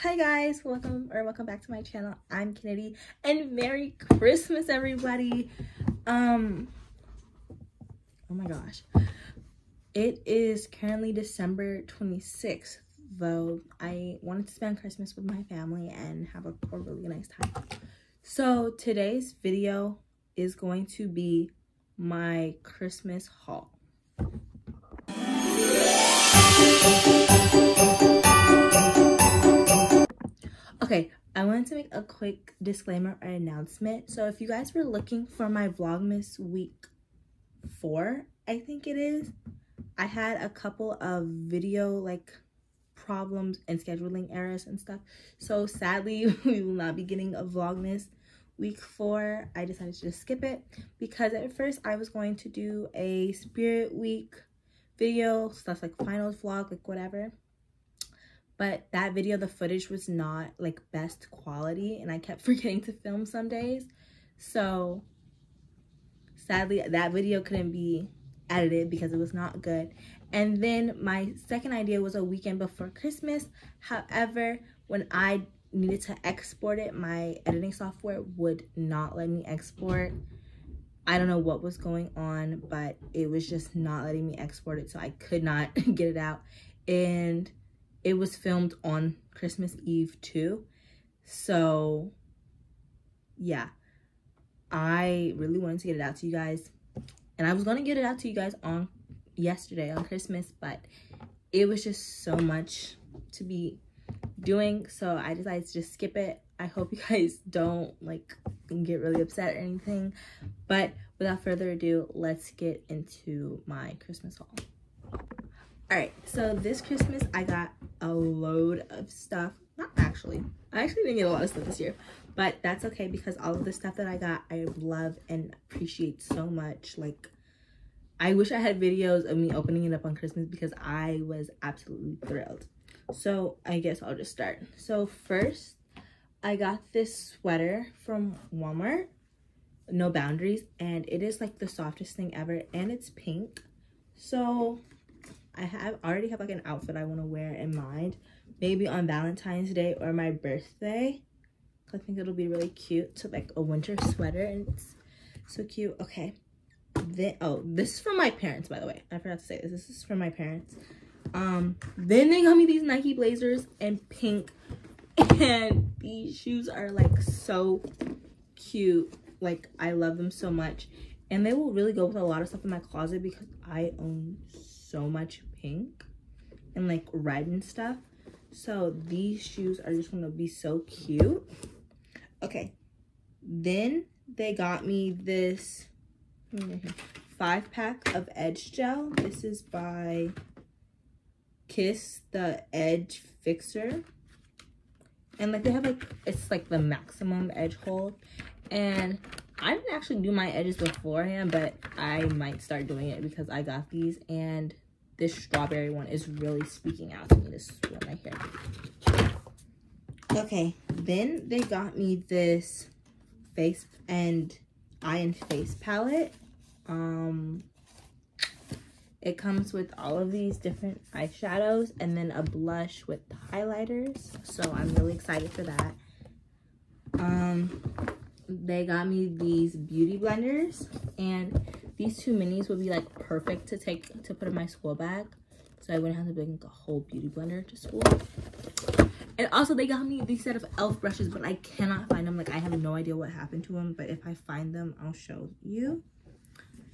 hi guys. Welcome or welcome back to my channel. I'm kennedi. And merry christmas everybody. Um oh my gosh. It is currently december 26th though i wanted to spend christmas with my family and have a, a really nice time. So today's video is going to be my christmas haul I wanted to make a quick disclaimer or announcement. So if you guys were looking for my Vlogmas week four, I think it is, I had a couple of video like problems and scheduling errors and stuff. So sadly, we will not be getting a Vlogmas week four. I decided to just skip it because at first I was going to do a spirit week video, stuff like finals vlog, like whatever but that video the footage was not like best quality and i kept forgetting to film some days. So sadly that video couldn't be edited because it was not good. And then my second idea was a weekend before christmas. However when i needed to export it my editing software would not let me export. I don't know what was going on but it was just not letting me export it so i could not get it out. And it was filmed on Christmas Eve too. So yeah, I really wanted to get it out to you guys. And I was going to get it out to you guys on yesterday on Christmas, but it was just so much to be doing. So I decided to just skip it. I hope you guys don't like get really upset or anything. But without further ado, let's get into my Christmas haul. All right, so this Christmas I got a load of stuff. Not actually. I actually didn't get a lot of stuff this year, but that's okay because all of the stuff that I got, I love and appreciate so much. Like, I wish I had videos of me opening it up on Christmas because I was absolutely thrilled. So I guess I'll just start. So first, I got this sweater from Walmart, No Boundaries, and it is like the softest thing ever, and it's pink. So I have already have like an outfit I want to wear in mind. Maybe on Valentine's Day or my birthday. I think it'll be really cute to like a winter sweater and it's so cute. Okay. Then oh, this is from my parents, by the way. I forgot to say this. This is from my parents. Um, then they got me these Nike blazers in pink. And these shoes are like so cute. Like I love them so much. And they will really go with a lot of stuff in my closet because I own so much pink and like red and stuff. So these shoes are just gonna be so cute. Okay, then they got me this five pack of edge gel. This is by Kiss the Edge Fixer. And like they have like, it's like the maximum edge hold. And I didn't actually do my edges beforehand, but I might start doing it because I got these and this strawberry one is really speaking out to me, this one right here. Okay, then they got me this face and eye and face palette. Um, it comes with all of these different eyeshadows and then a blush with highlighters. So I'm really excited for that. Um, they got me these beauty blenders and these two minis would be like perfect to take to put in my school bag. So I wouldn't have to bring a whole beauty blender to school. And also they got me these set of e.l.f. brushes, but I cannot find them. Like I have no idea what happened to them, but if I find them, I'll show you.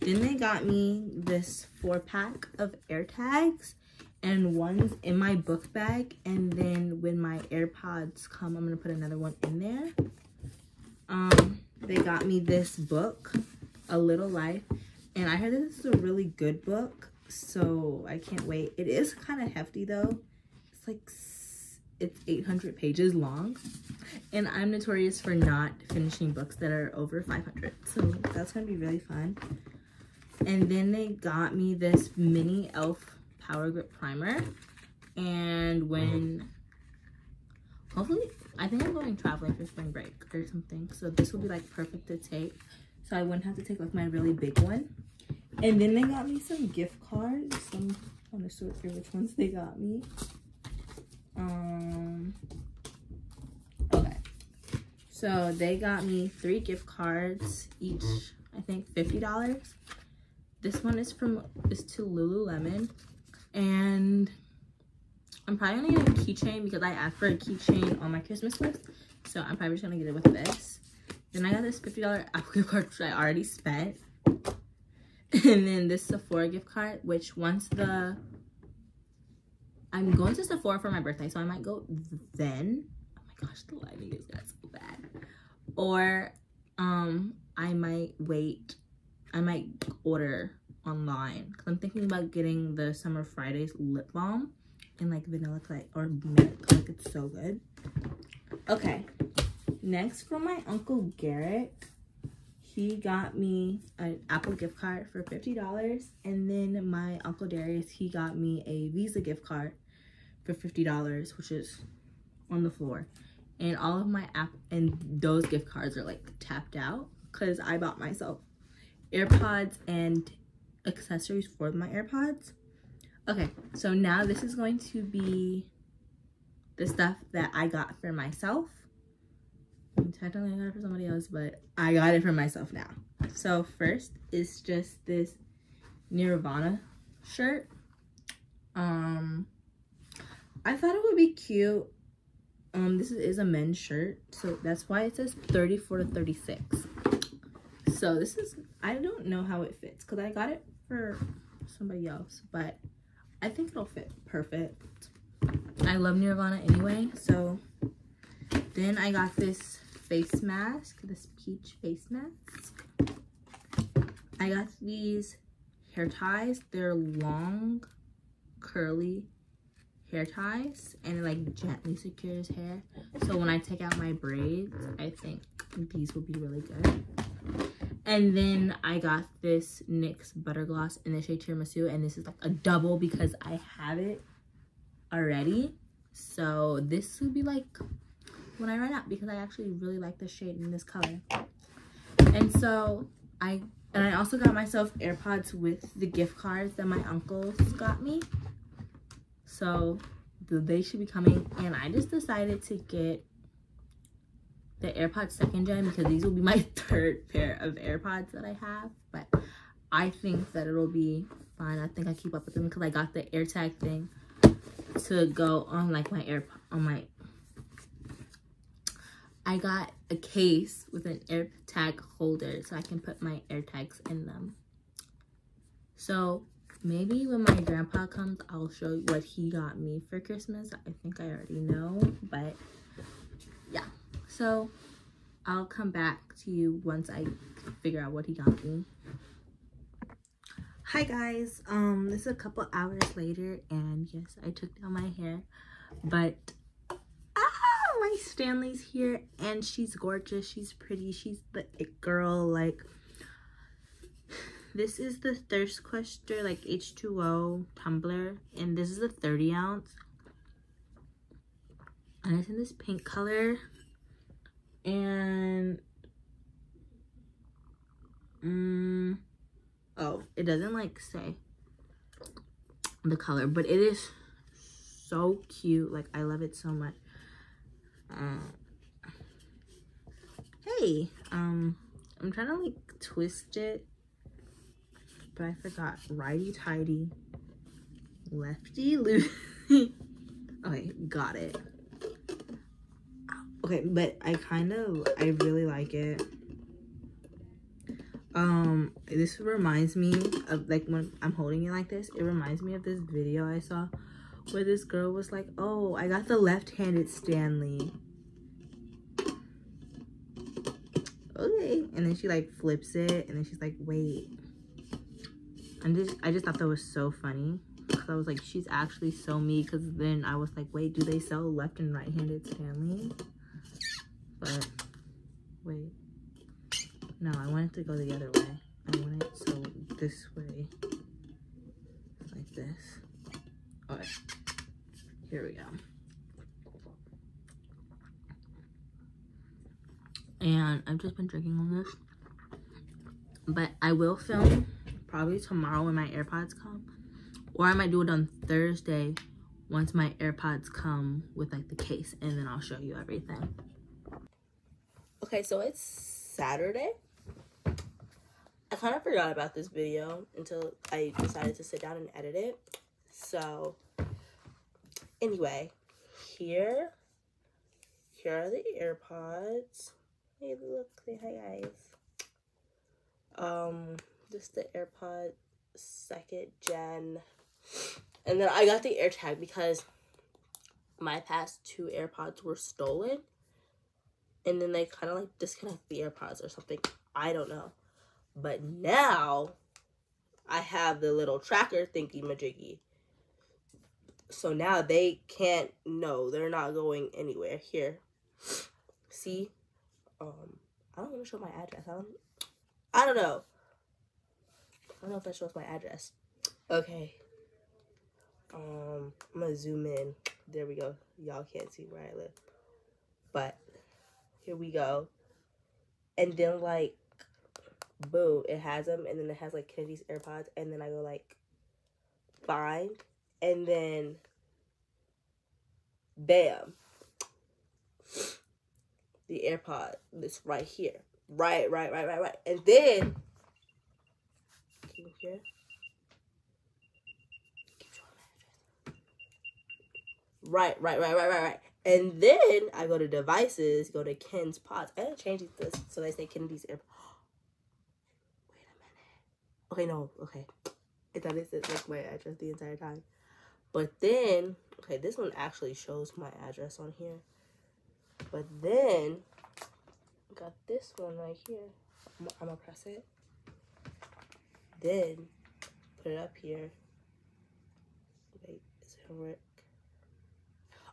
Then they got me this four pack of AirTags and one's in my book bag. And then when my AirPods come, I'm gonna put another one in there. Um, they got me this book, A Little Life. And I heard that this is a really good book, so I can't wait. It is kind of hefty though. It's like, it's 800 pages long. And I'm notorious for not finishing books that are over 500. So that's gonna be really fun. And then they got me this mini e.l.f. Power Grip Primer. And when, hopefully, I think I'm going traveling for spring break or something. So this will be like perfect to take. So I wouldn't have to take like my really big one. And then they got me some gift cards. I'm gonna sort through which ones they got me. Um, So they got me three gift cards, each I think fifty dollars. This one is from is to Lululemon, and I'm probably gonna get a keychain because I asked for a keychain on my Christmas list. So I'm probably just gonna get it with this. Then I got this $50 Apple gift card, which I already spent. And then this Sephora gift card, which once the... I'm going to Sephora for my birthday, so I might go then. Oh my gosh, the lighting is got so bad. Or um, I might wait. I might order online. Because I'm thinking about getting the Summer Fridays lip balm in like vanilla clay or milk. like it's so good okay next from my uncle garrett he got me an apple gift card for $50 and then my uncle darius he got me a visa gift card for $50 which is on the floor and all of my app and those gift cards are like tapped out because i bought myself airpods and accessories for my airpods Okay, so now this is going to be the stuff that I got for myself. I'm technically I got it for somebody else, but I got it for myself now. So first is just this Nirvana shirt. Um, I thought it would be cute. Um, this is, is a men's shirt, so that's why it says 34 to 36. So this is, I don't know how it fits because I got it for somebody else, but I think it'll fit perfect. I love Nirvana anyway, so then I got this face mask, this peach face mask. I got these hair ties. They're long, curly hair ties and it like gently secures hair. So when I take out my braids, I think these will be really good. And then I got this NYX Butter Gloss in the shade Tiramisu. And this is like a double because I have it already. So this would be like when I run out because I actually really like the shade in this color. And so I, and I also got myself AirPods with the gift cards that my uncles got me. So they should be coming. And I just decided to get the AirPods second gen because these will be my third pair of AirPods that I have. But I think that it'll be fine. I think I keep up with them because I got the AirTag thing to go on like my air on my I got a case with an AirTag holder so I can put my AirTags in them. So maybe when my grandpa comes, I'll show you what he got me for Christmas. I think I already know, but. So I'll come back to you once I figure out what he got me. Hi guys, um, this is a couple hours later and yes, I took down my hair, but ah, my Stanley's here and she's gorgeous, she's pretty, she's the it girl, like, this is the Thirst Quester, like H2O tumbler, and this is a 30 ounce, and it's in this pink color, and mm, oh it doesn't like say the color but it is so cute. Like i love it so much. Uh, hey um i'm trying to like twist it but i forgot. Righty tighty lefty loosey. Okay got it okay but i kind of i really like it. Um this reminds me of like when i'm holding it like this it reminds me of this video i saw where this girl was like oh i got the left-handed stanley. Okay and then she like flips it and then she's like wait. And just i just thought that was so funny. Because i was like she's actually so me because then i was like wait do they sell left and right-handed stanley but wait. No, I want it to go the other way. I want it so this way, like this. All right, here we go. And I've just been drinking on this. But I will film probably tomorrow when my AirPods come. Or I might do it on Thursday once my AirPods come with like the case and then I'll show you everything. Okay, so it's Saturday. I kind of forgot about this video until I decided to sit down and edit it. So, anyway, here, here are the AirPods. Hey, look, say hi, guys. Um, just the AirPod second gen. And then I got the AirTag because my past two AirPods were stolen. And then they kind of like disconnect the AirPods or something. I don't know. But now I have the little tracker thingy majiggy. So now they can't no, they're not going anywhere. Here. See? Um I don't want to show my address. I don't I don't know. I don't know if that shows my address. Okay. Um I'm gonna zoom in. There we go. Y'all can't see where I live. But here we go. And then like boom, it has them, and then it has like Kennedi's AirPods, and then I go like find, and then bam, the AirPod this right here, right, right, right, right, right, and then can you hear? Right, right, right, right, right, right. And then I go to devices, go to Ken's pods. I gotta change this so they say Kennedi's AirPods. Okay, no, okay. I thought it said like my address the entire time. But then, okay, this one actually shows my address on here. But then, got this one right here. I'm, I'm gonna press it. Then, put it up here. Wait, is it gonna work?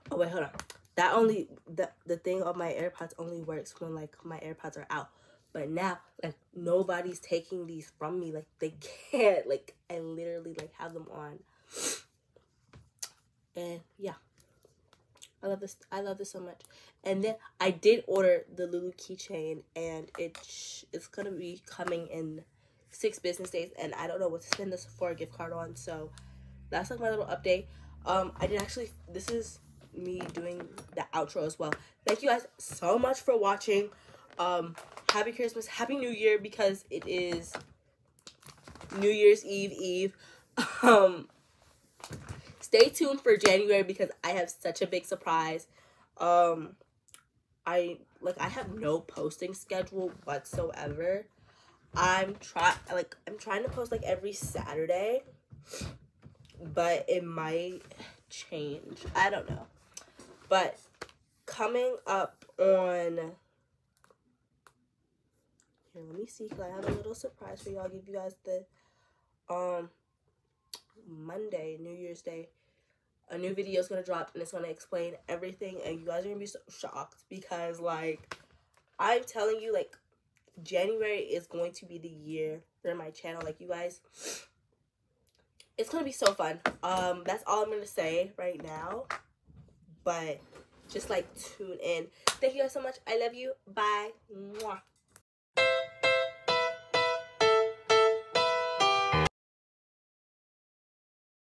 Oh wait, hold on. That only the the thing on my AirPods only works when like my AirPods are out. But now, like nobody's taking these from me. Like they can't. Like I literally like have them on. And yeah. I love this. I love this so much. And then I did order the Lulu keychain, and it's it's gonna be coming in six business days. And I don't know what to spend this for a gift card on. So that's like my little update. Um, I did actually. This is me doing the outro as well. Thank you guys so much for watching. Um, happy Christmas, happy New Year because it is New Year's Eve Eve. Um, stay tuned for January because I have such a big surprise. Um, I like I have no posting schedule whatsoever. I'm try like I'm trying to post like every Saturday, but it might change. I don't know. But coming up on here, let me see, because I have a little surprise for y'all. Give you guys the um Monday, New Year's Day. A new video is going to drop, and it's going to explain everything, and you guys are going to be so shocked, because, like, I'm telling you, like, January is going to be the year for my channel. Like, you guys, it's going to be so fun. Um, that's all I'm going to say right now, but just, like, tune in. Thank you guys so much. I love you. Bye. Mwah.